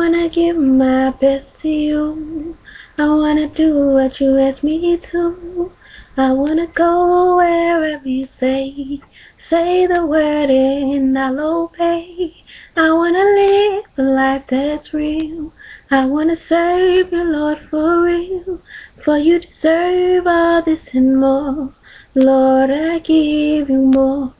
I wanna give my best to you. I wanna do what you ask me to. I wanna go wherever you say. Say the word and I'll obey. I wanna live a life that's real. I wanna serve you, Lord, for real. For you deserve all this and more. Lord, I give you more.